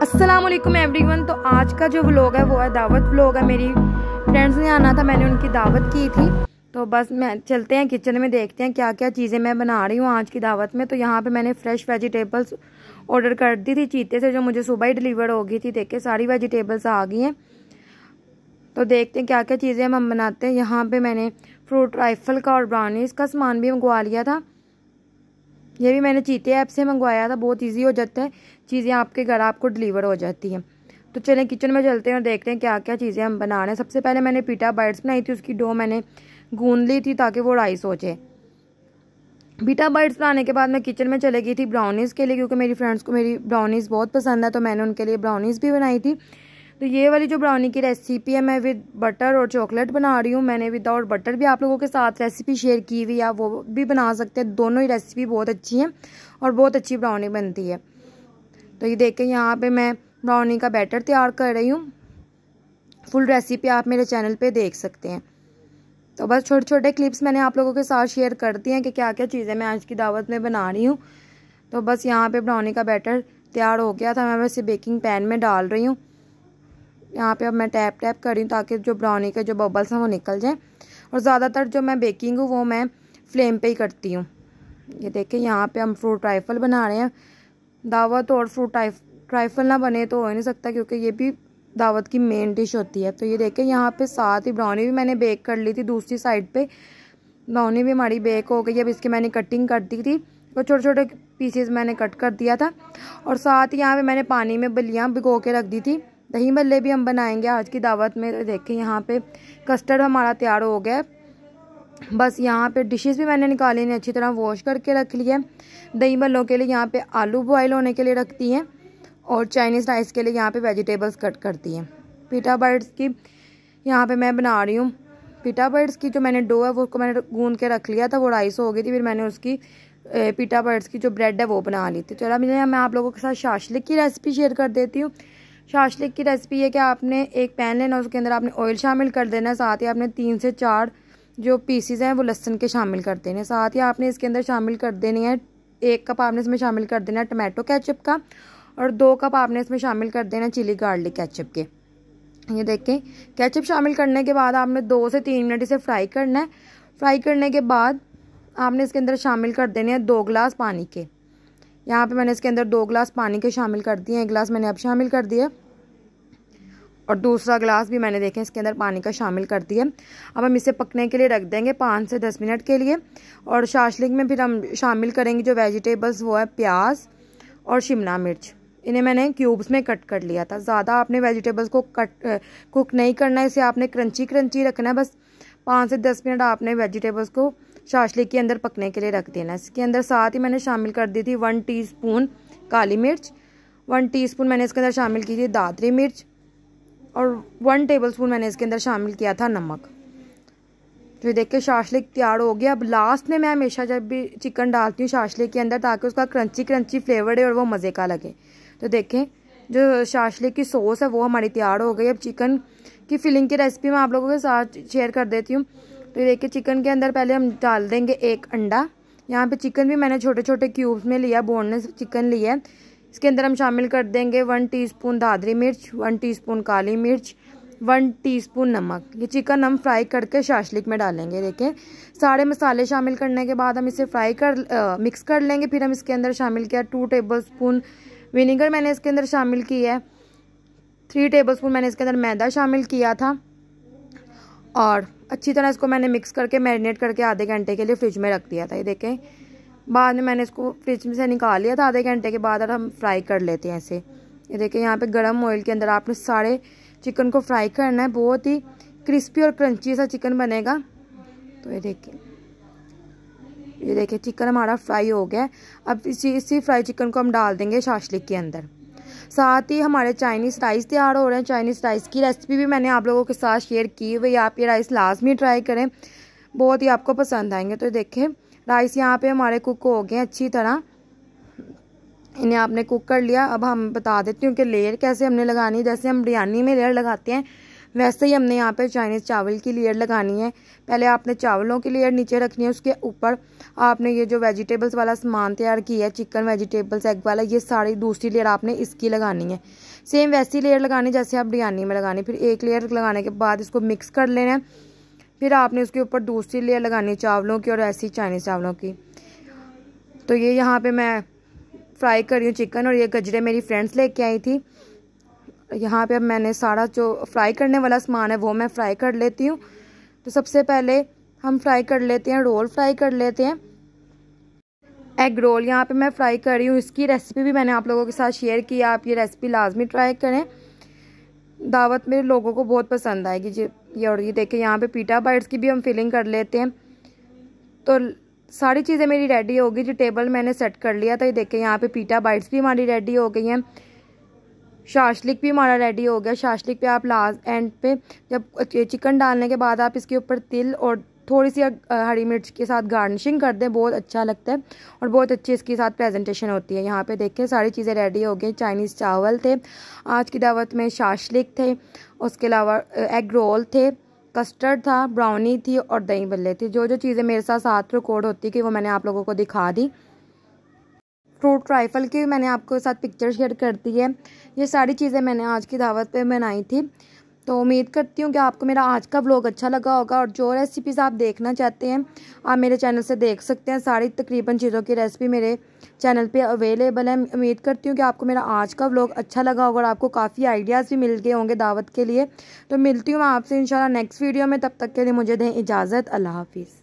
वालेकुम एवरीवन तो आज का जो व्लॉग है, वो है दावत व्लॉग है। मेरी फ्रेंड्स ने आना था, मैंने उनकी दावत की थी। तो बस मैं चलते हैं किचन में देखते हैं क्या क्या चीज़ें मैं बना रही हूँ आज की दावत में। तो यहाँ पे मैंने फ़्रेश वेजिटेबल्स ऑर्डर कर दी थी चीते से, जो मुझे सुबह ही डिलीवर हो गई थी। देखे सारी वेजिटेबल्स आ गई हैं। तो देखते हैं क्या क्या चीज़ें हम बनाते हैं। यहाँ पर मैंने फ्रूट राइफल का और ब्राउनीज़ का सामान भी मंगवा लिया था। ये भी मैंने चीते ऐप से मंगवाया था, बहुत इजी हो जाता है। चीज़ें आपके घर आपको डिलीवर हो जाती हैं। तो चलें किचन में चलते हैं और देखते हैं क्या क्या चीज़ें हम बना रहे हैं। सबसे पहले मैंने पीटा बाइट्स बनाई थी, उसकी डो मैंने गूंद ली थी ताकि वो राइस हो जाए। बीटा बाइट्स बनाने के बाद मैं किचन में चले गई थी ब्राउनीज़ के लिए, क्योंकि मेरी फ्रेंड्स को मेरी ब्राउनीज़ बहुत पसंद है तो मैंने उनके लिए ब्राउनीज़ भी बनाई थी। तो ये वाली जो ब्राउनी की रेसिपी है, मैं विद बटर और चॉकलेट बना रही हूँ। मैंने विदाउट बटर भी आप लोगों के साथ रेसिपी शेयर की हुई है। वो भी बना सकते हैं। दोनों ही रेसिपी बहुत अच्छी हैं और बहुत अच्छी ब्राउनी बनती है। तो ये देखें, यहाँ पर मैं ब्राउनी का बैटर तैयार कर रही हूँ। फुल रेसिपी आप मेरे चैनल पे देख सकते हैं। तो बस छोटे छोटे क्लिप्स मैंने आप लोगों के साथ शेयर कर दी हैं कि क्या क्या चीज़ें मैं आज की दावत में बना रही हूँ। तो बस यहाँ पे ब्राउनी का बैटर तैयार हो गया था। मैं वैसे बेकिंग पैन में डाल रही हूँ। यहाँ पे अब मैं टैप टैप कर रही हूँ ताकि जो ब्राउनी के जो बबल्स हैं वो निकल जाएँ। और ज़्यादातर जो मैं बेकिंग हूँ, वो मैं फ्लेम पे ही करती हूँ। ये देखें, यहाँ पे हम फ्रूट राइफल बना रहे हैं। दावत और फ्रूट राइफल ना बने तो हो नहीं सकता क्योंकि ये भी दावत की मेन डिश होती है। तो ये देखें, यहाँ पे साथ ही ब्राउनी भी मैंने बेक कर ली थी दूसरी साइड पे। ब्राउनी भी हमारी बेक हो गई। अब इसकी मैंने कटिंग कर दी थी और छोटे छोटे पीसेस मैंने कट कर दिया था। और साथ ही यहाँ पे मैंने पानी में बलियाँ भिगो के रख दी थी। दही भल्ले भी हम बनाएँगे आज की दावत में। तो देखें यहाँ पे कस्टर्ड हमारा तैयार हो गया बस यहाँ पे डिशेस भी मैंने निकाली ने अच्छी तरह वॉश करके रख लिया दही भल्लों के लिए यहाँ पे आलू बॉयल होने के लिए रखती हैं और चाइनीज़ राइस के लिए यहाँ पे वेजिटेबल्स कट करती हैं। पीटा बर्ड्स की यहाँ पे मैं बना रही हूँ। पीटा बर्ड्स की जो मैंने डो है, वो उसको मैंने गूंद के रख लिया था, वो राइस हो गई थी, फिर मैंने उसकी पीटा बर्ड्स की जो ब्रेड है, वो बना ली थी। चलो मैं आप लोगों के साथ शाशलिक की रेसिपी शेयर कर देती हूँ। शाशलिक की रेसिपी है कि आपने एक पैन लेना, उसके अंदर आपने ऑयल शामिल कर देना है साथ ही आपने तीन से चार जो पीसीज हैं, वो लहसन के शामिल कर देने। साथ ही आपने इसके अंदर शामिल कर देनी है, एक कप आपने इसमें शामिल कर देना है टमाटो कैचअप का, और दो कप आपने इसमें शामिल कर देना चिली गार्लिक कैचअप के। ये देखें कैचअप शामिल करने के बाद आपने दो से तीन मिनट इसे फ्राई करना है। फ्राई करने के बाद आपने इसके अंदर शामिल कर देने हैं दो गिलास पानी के। यहाँ पे मैंने इसके अंदर दो गिलास पानी के शामिल कर दिए एक गिलास मैंने अब शामिल कर दिया और दूसरा गिलास भी मैंने देखें इसके अंदर पानी का शामिल कर दिया अब हम इसे पकने के लिए रख देंगे पाँच से दस मिनट के लिए और शाशलिक में फिर हम शामिल करेंगे जो वेजिटेबल्स वो है, प्याज और शिमला मिर्च। इन्हें मैंने क्यूब्स में कट कर लिया था। ज़्यादा आपने वेजिटेबल्स को कट कुक नहीं करना है इसे आपने क्रंची क्रंची रखना है। बस पाँच से दस मिनट आपने वेजिटेबल्स को शाशलिक के अंदर पकने के लिए रख देना इसके अंदर साथ ही मैंने शामिल कर दी थी वन टीस्पून काली मिर्च। वन टीस्पून मैंने इसके अंदर शामिल की थी दादरी मिर्च। और वन टेबलस्पून मैंने इसके अंदर शामिल किया था नमक। तो देख के शाशलिक तैयार हो गया अब लास्ट में मैं हमेशा जब भी चिकन डालती हूँ शाशलिक के अंदर ताकि उसका क्रंची क्रंची फ्लेवर है और वो मज़े का लगे। तो देखें, जो शाशलिक की सॉस है वो हमारी तैयार हो गई। अब चिकन की फिलिंग की रेसिपी मैं आप लोगों के साथ शेयर कर देती हूँ। तो ये देखिए चिकन के अंदर पहले हम डाल देंगे एक अंडा। यहाँ पे चिकन भी मैंने छोटे छोटे क्यूब्स में लिया बोनलेस चिकन लिया है। इसके अंदर हम शामिल कर देंगे वन टीस्पून दादरी मिर्च वन टीस्पून काली मिर्च वन टीस्पून नमक। ये चिकन हम फ्राई करके शाशलिक में डालेंगे देखें सारे मसाले शामिल करने के बाद हम इसे फ्राई कर आ, मिक्स कर लेंगे फिर हम इसके अंदर शामिल किया टू टेबल स्पून विनीगर मैंने इसके अंदर शामिल किया है। थ्री टेबल स्पून मैंने इसके अंदर मैदा शामिल किया था। और अच्छी तरह इसको मैंने मिक्स करके मैरिनेट करके आधे घंटे के लिए फ्रिज में रख दिया था, ये देखें। बाद में मैंने इसको फ्रिज में से निकाल लिया था, आधे घंटे के बाद और हम फ्राई कर लेते हैं ऐसे। ये देखें, यहाँ पे गरम ऑयल के अंदर आपने सारे चिकन को फ्राई करना है, बहुत ही क्रिस्पी और क्रंची सा चिकन बनेगा। तो ये देखिए ये देखिए चिकन हमारा फ्राई हो गया अब इसी इसी फ्राई चिकन को हम डाल देंगे शाशलिक के अंदर। साथ ही हमारे चाइनीज़ राइस तैयार हो रहे हैं। चाइनीज़ राइस की रेसिपी भी मैंने आप लोगों के साथ शेयर की हुई आप ये राइस लाजमी ट्राई करें। बहुत ही आपको पसंद आएँगे। तो देखें राइस यहाँ पे हमारे कुक हो गए अच्छी तरह। इन्हें आपने कुक कर लिया। अब हम बता देती हूँ कि लेयर कैसे हमने लगानी जैसे हम बिरयानी में लेयर लगाते हैं वैसे ही हमने यहाँ पे चाइनीज़ चावल की लेयर लगानी है। पहले आपने चावलों की लेयर नीचे रखनी है, उसके ऊपर आपने ये जो वेजिटेबल्स वाला सामान तैयार किया है चिकन वेजिटेबल्स एग वाला, ये सारी दूसरी लेयर आपने इसकी लगानी है। सेम वैसी लेयर लगानी जैसे आप बिरयानी में लगानी फिर एक लेयर लगाने के बाद इसको मिक्स कर लेना है। फिर आपने उसके ऊपर दूसरी लेयर लगानी है चावलों की और ऐसी चाइनीज़ चावलों की। तो ये यहाँ पे मैं फ्राई कर रही हूँ चिकन और ये गजरे मेरी फ्रेंड्स लेके आई थी। यहाँ पे अब मैंने सारा जो फ्राई करने वाला सामान है, वो मैं फ्राई कर लेती हूँ। तो सबसे पहले हम फ्राई कर लेते हैं, रोल फ्राई कर लेते हैं। एग रोल यहाँ पे मैं फ्राई कर रही हूँ। इसकी रेसिपी भी मैंने आप लोगों के साथ शेयर की आप ये रेसिपी लाजमी ट्राई करें। दावत में लोगों को बहुत पसंद आएगी। जी, ये और ये देखें, यहाँ पे पीटा बाइट्स की भी हम फिलिंग कर लेते हैं। तो सारी चीज़ें मेरी रेडी हो गई जो। टेबल मैंने सेट कर लिया था। ये देखें, यहाँ पे पीटा बाइट्स भी हमारी रेडी हो गई हैं। शाशलिक भी हमारा रेडी हो गया। शाशलिक पे आप लास्ट एंड पे जब चिकन डालने के बाद आप इसके ऊपर तिल और थोड़ी सी हरी मिर्च के साथ गार्निशिंग कर दें, बहुत अच्छा लगता है और बहुत अच्छी इसके साथ प्रेजेंटेशन होती है। यहाँ पे देखें, सारी चीज़ें रेडी हो गई। चाइनीज़ चावल थे, आज की दावत में शाशलिक थे, उसके अलावा एग रोल थे कस्टर्ड था ब्राउनी थी और दही बल्ले थे। जो जो चीज़ें मेरे साथ साथ रिकॉर्ड होती कि वो मैंने आप लोगों को दिखा दी। फ्रूट राइफल की मैंने आपको साथ पिक्चर शेयर कर दी है। ये सारी चीज़ें मैंने आज की दावत पे बनाई थी। तो उम्मीद करती हूँ कि आपको मेरा आज का ब्लॉग अच्छा लगा होगा और जो रेसिपीज़ आप देखना चाहते हैं, आप मेरे चैनल से देख सकते हैं। सारी तकरीबन चीज़ों की रेसिपी मेरे चैनल पे अवेलेबल है। उम्मीद करती हूँ कि आपको मेरा आज का ब्लॉग अच्छा लगा होगा और आपको काफ़ी आइडियाज़ भी मिल गए होंगे दावत के लिए। तो मिलती हूँ मैं आपसे, इंशाल्लाह नेक्स्ट वीडियो में। तब तक के लिए मुझे दें इजाज़त। अल्लाह हाफिज़।